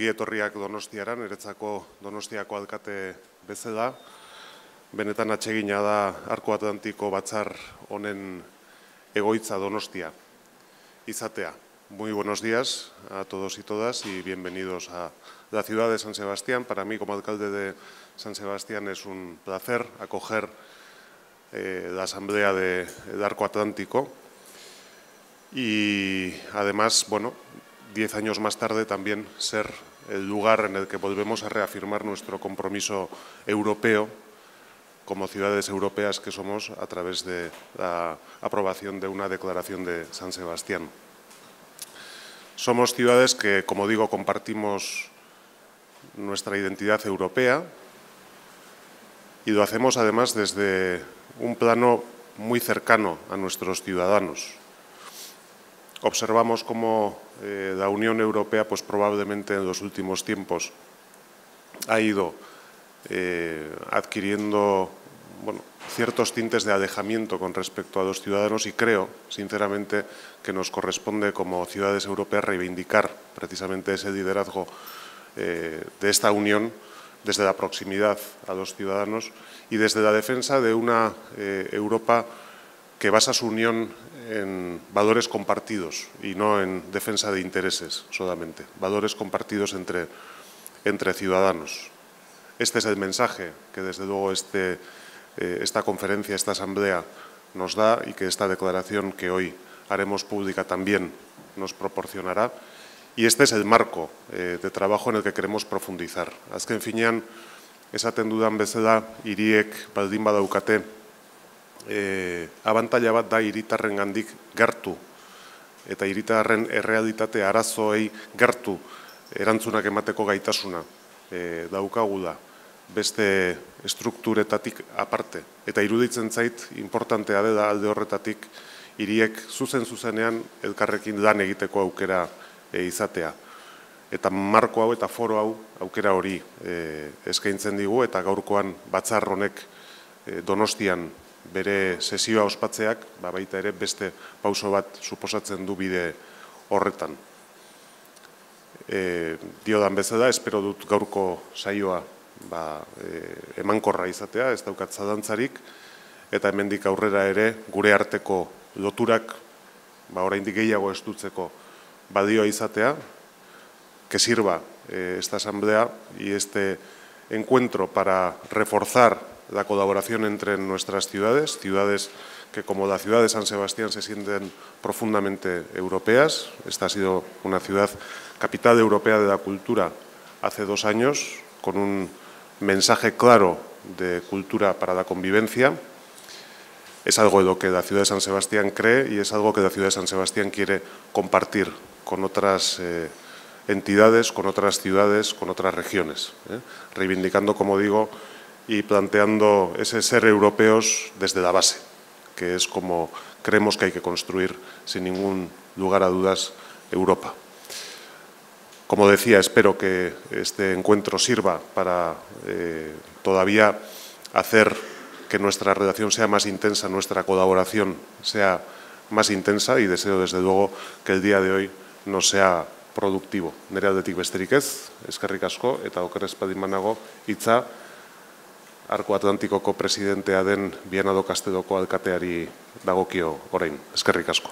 ongi etorriak Donostiaran, eretzako Donostiako alkate bezala. Benetan atsegina da Arko Atlantiko batzar honen egoitza Donostia. Izatea. Muy buenos días a todos y todas y bienvenidos a la ciudad de San Sebastián. Para mí, como alcalde de San Sebastián, es un placer acoger eh, la asamblea de, de Arco Atlántico y además, bueno, diez años más tarde también ser el lugar en el que volvemos a reafirmar nuestro compromiso europeo como ciudades europeas que somos a través de la aprobación de una declaración de San Sebastián. Somos ciudades que, como digo, compartimos nuestra identidad europea y lo hacemos además desde un plano muy cercano a nuestros ciudadanos observamos cómo eh, la Unión Europea, pues probablemente en los últimos tiempos, ha ido eh, adquiriendo bueno, ciertos tintes de alejamiento con respecto a los ciudadanos y creo, sinceramente, que nos corresponde como ciudades europeas reivindicar precisamente ese liderazgo eh, de esta Unión desde la proximidad a los ciudadanos y desde la defensa de una Europa que basa su unión en valores compartidos y no en defensa de intereses solamente, valores compartidos entre, entre ciudadanos. Este es el mensaje que desde luego este, eh, esta conferencia, esta asamblea nos da y que esta declaración que hoy haremos pública también nos proporcionará. Y este es el marco eh, de trabajo en el que queremos profundizar. Azken finean, esaten dudan bezala, iriek baldin badaukate e, abantaila bat da hiritarren gandik gertu eta hiritarren errealitate arazoei gertu erantzunak emateko gaitasuna e, daukagu da beste strukturetatik aparte. Eta iruditzen zait, importantea dela alde horretatik, hiriek zuzen zuzenean elkarrekin lan egiteko aukera e, izatea. Eta marko hau eta foro hau aukera hori e, eskaintzen digu eta gaurkoan batzar honek e, donostian bere sesioa ospatzeak, ba, baita ere beste pauso bat suposatzen du bide horretan. E, diodan bezala, espero dut gaurko saioa ba, e, emankorra izatea, ez daukat zadantzarik, eta hemendik aurrera ere gure arteko loturak ba, oraindik gehiago estutzeko badioa izatea, que sirva eh, esta asamblea y este encuentro para reforzar la colaboración entre nuestras ciudades, ciudades que como la ciudad de San Sebastián se sienten profundamente europeas. Esta ha sido una ciudad capital europea de la cultura hace dos años, con un mensaje claro de cultura para la convivencia. Es algo de lo que la ciudad de San Sebastián cree y es algo que la ciudad de San Sebastián quiere compartir con otras eh, entidades, con otras ciudades, con otras regiones, ¿eh? reivindicando, como digo, y planteando ese ser europeos desde la base, que es como creemos que hay que construir, sin ningún lugar a dudas, Europa. Como decía, espero que este encuentro sirva para eh, todavía hacer que nuestra relación sea más intensa, nuestra colaboración sea más intensa y deseo desde luego que el día de hoy no sea productivo. Nere aldetik besterik ez, eskerrik asko eta okerrez padimanago hitza Arco Atlantikoko presidentea den Bienado Castedoko alkateari dagokio orain. Eskerrik asko.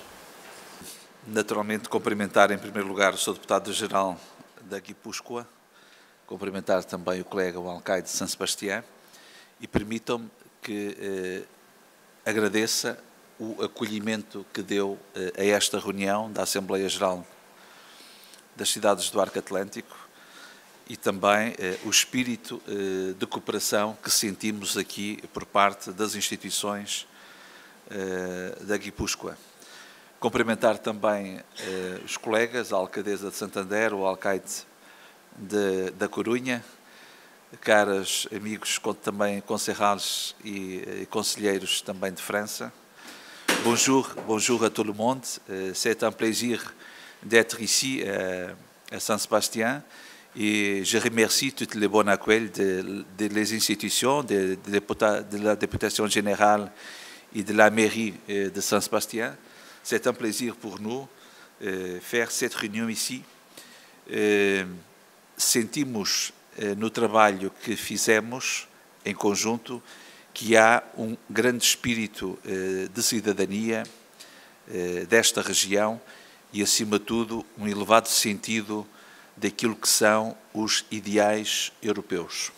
Naturalmente, cumprimentar em primeiro lugar o Sr. Deputado-Geral da Guipúzcoa, cumprimentar também o colega, o alcaide de São Sebastião, e permitam-me que eh, agradeça o acolhimento que deu eh, a esta reunião da Assembleia Geral das Cidades do Arco Atlântico, e também eh, o espírito eh, de cooperação que sentimos aqui por parte das instituições eh, da Guipúzcoa. Cumprimentar também eh, os colegas, a Alcadeza de Santander, o Alcaide de, da Corunha, caras amigos também concerrales e, e conselheiros também de França. Bonjour, bonjour tout le monde. Euh, c'est un plaisir d'être ici à Saint-Sébastien. Et je remercie toutes les bonnes accueils de, les institutions, de, de, la députation générale et de la mairie euh, de Saint-Sébastien. C'est un plaisir pour nous de euh, faire cette réunion ici. Euh, sentimos no trabalho que fizemos em conjunto que há um grande espírito de cidadania desta região e, acima de tudo, um elevado sentido daquilo que são os ideais europeus.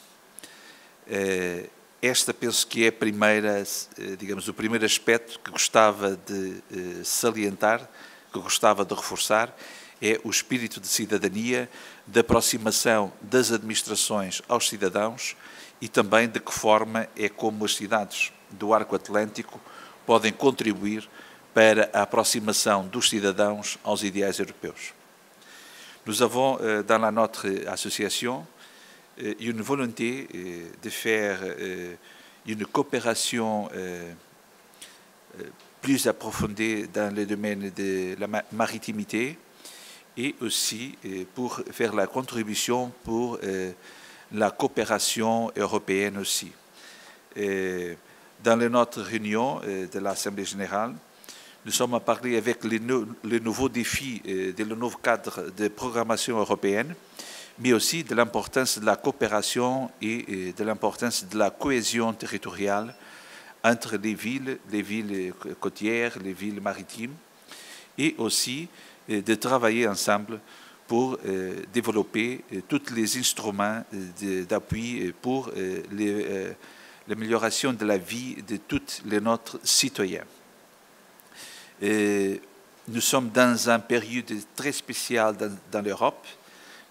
Esta penso que é a primeira, digamos, o primeiro aspecto que gostava de salientar, que gostava de reforçar, é o espírito de cidadania, de aproximação das administrações aos cidadãos e também de que forma é como as cidades do Arco Atlântico podem contribuir para a aproximação dos cidadãos aos ideais europeus. Nous avons, euh, dans la notre association, euh, une volonté euh, de faire une coopération plus approfondie dans le domaine de la maritimité et aussi pour faire la contribution pour la coopération européenne aussi. Dans notre réunion de l'Assemblée générale, nous sommes à parler avec les, nouveaux défis euh, de le nouveau cadre de programmation européenne, mais aussi de l'importance de la coopération et de l'importance de la cohésion territoriale entre les villes, les villes côtières, les villes maritimes, et aussi euh, de travailler ensemble pour euh, développer tous les instruments d'appui pour l'amélioration de la vie de tous les citoyens nous sommes dans une période très spéciale dans, l'Europe.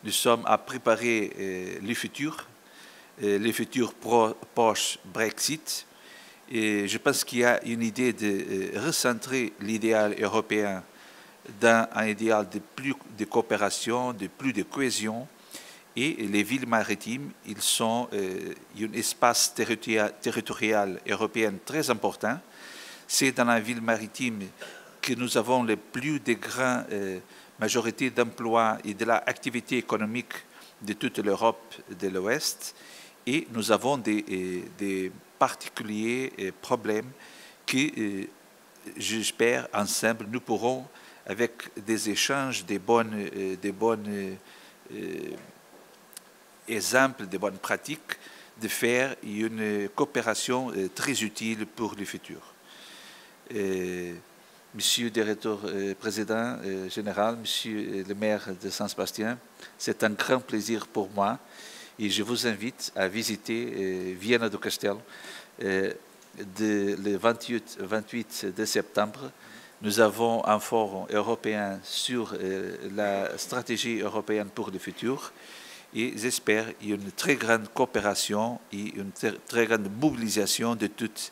Nous sommes à préparer euh, le futur, euh, le futur post-Brexit. Et je pense qu'il y a une idée de euh, recentrer l'idéal européen dans un idéal de plus de coopération, de plus de cohésion. Et les villes maritimes, ils sont un espace territorial européen très important. C'est dans la ville maritime que nous avons le plus de grandes euh, majorités d'emplois et de l'activité économique de toute l'Europe de l'Ouest et nous avons des, euh, des particuliers euh, problèmes que, j'espère, ensemble, nous pourrons, avec des échanges, des bonnes, des bonnes exemples, des bonnes pratiques, de faire une coopération très utile pour le futur. Monsieur le directeur euh, président euh, général, Monsieur le maire de Saint-Sébastien, c'est un grand plaisir pour moi et je vous invite à visiter euh, Vienne do Castelo le 28, 28 de septembre. Nous avons un forum européen sur la stratégie européenne pour le futur et j'espère une très grande coopération et une très grande mobilisation de toutes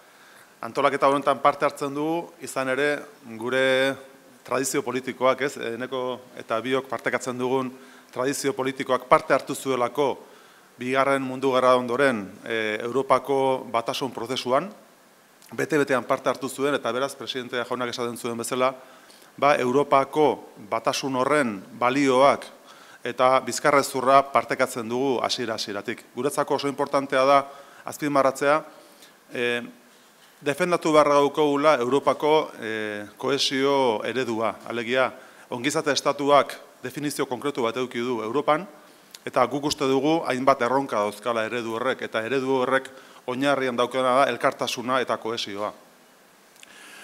antolaketa honetan parte hartzen du, izan ere gure tradizio politikoak, ez, eneko eta biok partekatzen dugun tradizio politikoak parte hartu zuelako bigarren mundu gara ondoren e, Europako batasun prozesuan, bete-betean parte hartu zuen, eta beraz, presidentea jaunak esaten zuen bezala, ba, Europako batasun horren balioak eta bizkarrezurra partekatzen dugu hasiera-hasieratik. Guretzako oso importantea da, azpimarratzea, e, defendatu beharra daukagula Europako e, koesio eredua. Alegia, ongizate estatuak definizio konkretu bat eduki du Europan, eta guk uste dugu hainbat erronka dauzkala eredu horrek, eta eredu horrek oinarrian daukena da elkartasuna eta koesioa.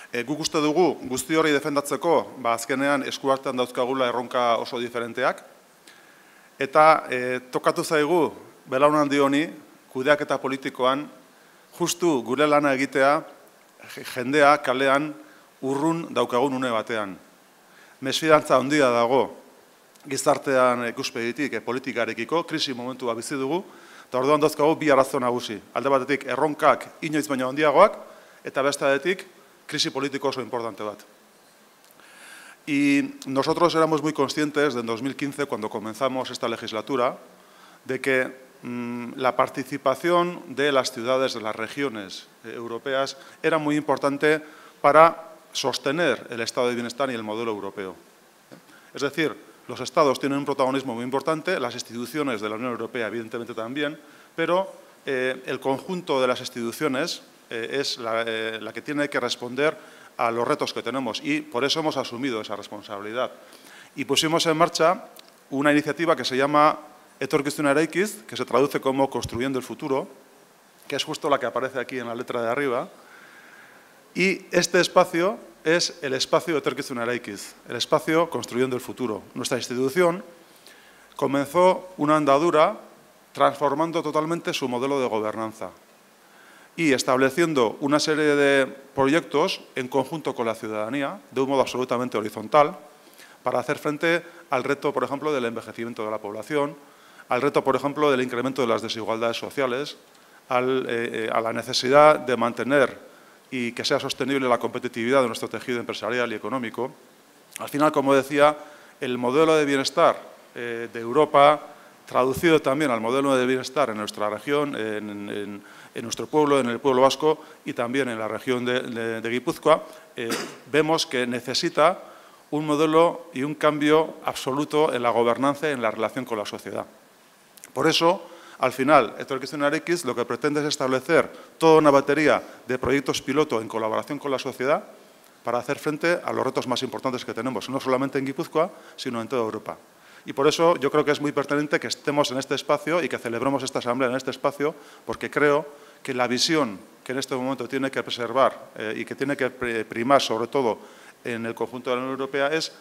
E, guk uste dugu guzti hori defendatzeko, ba, azkenean eskuartean dauzkagula erronka oso diferenteak, eta e, tokatu zaigu, belaunan dioni, kudeak eta politikoan, justu gure lana egitea jendea kalean urrun daukagun une batean. Mesfidantza handia dago gizartean ikuspegitik e, politikarekiko, krisi momentua bizi dugu, eta orduan dozkagu bi arazo nagusi. Alde batetik erronkak inoiz baina handiagoak, eta bestadetik krisi politiko oso importante bat. Y nosotros éramos muy conscientes en 2015, cuando comenzamos esta legislatura, de que la participación de las ciudades, de las regiones eh, europeas, era muy importante para sostener el estado de bienestar y el modelo europeo. Es decir, los estados tienen un protagonismo muy importante, las instituciones de la Unión Europea evidentemente también, pero eh, el conjunto de las instituciones eh, es la que tiene que responder a los retos que tenemos y por eso hemos asumido esa responsabilidad. Y pusimos en marcha una iniciativa que se llama Etorkizuna que se traduce como Construyendo el Futuro, que es justo la que aparece aquí en la letra de arriba. Y este espacio es el espacio de el espacio Construyendo el Futuro. Nuestra institución comenzó una andadura transformando totalmente su modelo de gobernanza y estableciendo una serie de proyectos en conjunto con la ciudadanía, de un modo absolutamente horizontal, para hacer frente al reto, por ejemplo, del envejecimiento de la población, al reto, por ejemplo, del incremento de las desigualdades sociales, eh, eh, a la necesidad de mantener y que sea sostenible la competitividad de nuestro tejido empresarial y económico. Al final, como decía, el modelo de bienestar eh, de Europa, traducido también al modelo de bienestar en nuestra región, en, nuestro pueblo, en el pueblo vasco y también en la región de, Guipúzcoa, vemos que necesita un modelo y un cambio absoluto en la gobernanza y en la relación con la sociedad. Por eso, al final, Etorkizun X lo que pretende es establecer toda una batería de proyectos piloto en colaboración con la sociedad para hacer frente a los retos más importantes que tenemos, no solamente en Guipúzcoa, sino en toda Europa. Y por eso yo creo que es muy pertinente que estemos en este espacio y que celebremos esta asamblea en este espacio, porque creo que la visión que en este momento tiene que preservar eh, y que tiene que primar sobre todo en el conjunto de la Unión Europea es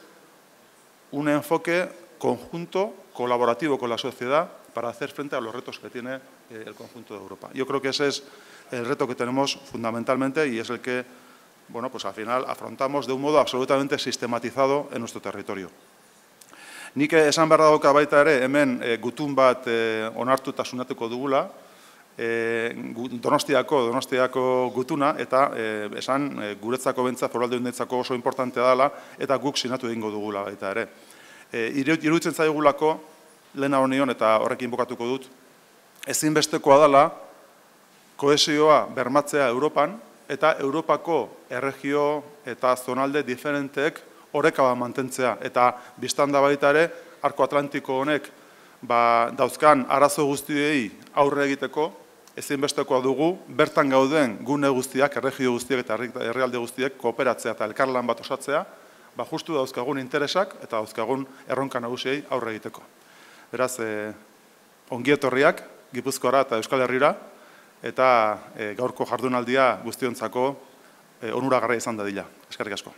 un enfoque conjunto, colaborativo con la sociedad para hacer frente a los retos que tiene eh, el conjunto de Europa. Yo creo que ese es el reto que tenemos fundamentalmente y es el que, bueno, pues al final afrontamos de un modo absolutamente sistematizado en nuestro territorio. Nik esan behar dauka baita ere, hemen e, gutun bat e, onartuta sunatuko dugula, e, donostiako, donostiako gutuna, eta e, esan e, guretzako bentza foralde hundetzako oso importantea dela, eta guk sinatu egingo dugula baita ere. E, iruditzen zaigulako, lehena honion eta horrekin bukatuko dut, ezinbestekoa dela, koesioa bermatzea Europan, eta Europako erregio eta zonalde diferenteek horrekaba mantentzea. Eta biztan da baita ere, Arko Atlantiko honek ba, dauzkan arazo guztiei aurre egiteko, ezinbestekoa dugu, bertan gauden gune guztiak, erregio guztiak eta herrialde guztiek kooperatzea eta elkarlan bat osatzea, ba justu dauzkagun interesak eta dauzkagun erronka nagusiei aurre egiteko. Beraz, e, ongietorriak Gipuzkoara eta Euskal Herrira eta e, gaurko jardunaldia guztiontzako e, onuragarria izan dadila. Eskerrik asko.